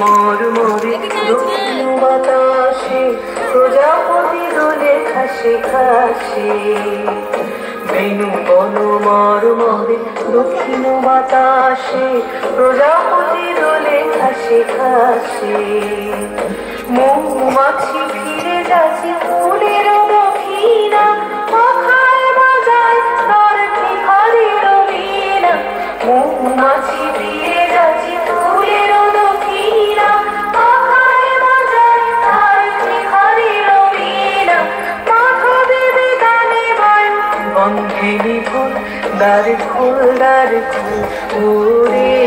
মর মরে বাতাসে, প্রজাপতি দোলে খাসে খাসে। বেনু বন মর মরে, দক্ষিণ বাতাসে, প্রজাপতি দোলে খাসে খাসে। கிளிக்குள் தருக்குள் தருக்குள் ஊரே